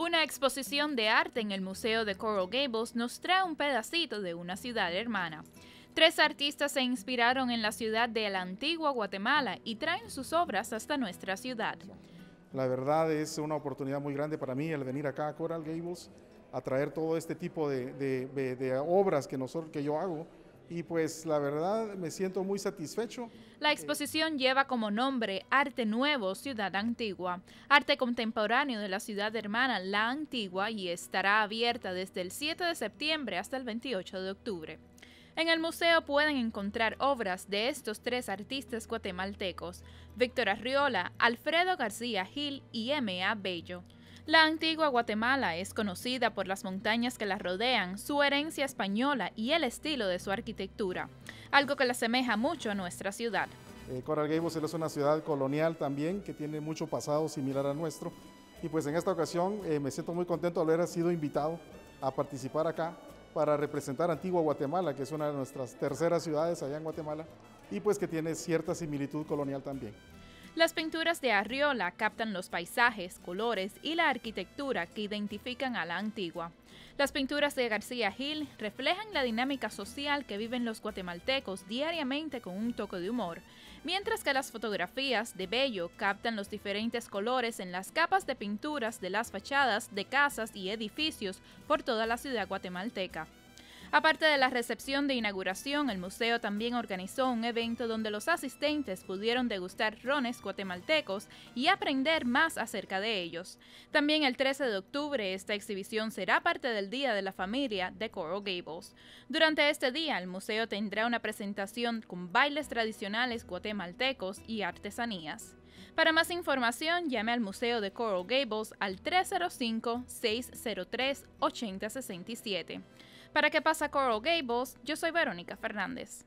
Una exposición de arte en el Museo de Coral Gables nos trae un pedacito de una ciudad hermana. Tres artistas se inspiraron en la ciudad de la antigua Guatemala y traen sus obras hasta nuestra ciudad. La verdad es una oportunidad muy grande para mí el venir acá a Coral Gables a traer todo este tipo de, obras que, yo hago y pues la verdad me siento muy satisfecho. La exposición lleva como nombre Arte Nuevo Ciudad Antigua, arte contemporáneo de la ciudad hermana La Antigua y estará abierta desde el 7 de septiembre hasta el 28 de octubre. En el museo pueden encontrar obras de estos tres artistas guatemaltecos, Víctor Arriola, Alfredo García Gil y M.A. Bello. La antigua Guatemala es conocida por las montañas que la rodean, su herencia española y el estilo de su arquitectura, algo que la asemeja mucho a nuestra ciudad. Eh, Coral Gables es una ciudad colonial también que tiene mucho pasado similar al nuestro y pues en esta ocasión eh, me siento muy contento de haber sido invitado a participar acá para representar Antigua Guatemala, que es una de nuestras terceras ciudades allá en Guatemala y pues que tiene cierta similitud colonial también. Las pinturas de Arriola captan los paisajes, colores y la arquitectura que identifican a la antigua. Las pinturas de García Gil reflejan la dinámica social que viven los guatemaltecos diariamente con un toque de humor, mientras que las fotografías de Bello captan los diferentes colores en las capas de pinturas de las fachadas de casas y edificios por toda la ciudad guatemalteca. Aparte de la recepción de inauguración, el museo también organizó un evento donde los asistentes pudieron degustar rones guatemaltecos y aprender más acerca de ellos. También el 13 de octubre esta exhibición será parte del Día de la Familia de Coral Gables. Durante este día el museo tendrá una presentación con bailes tradicionales guatemaltecos y artesanías. Para más información, llame al Museo de Coral Gables al 305-603-8067. Para qué pasa Coral Gables, yo soy Verónica Fernández.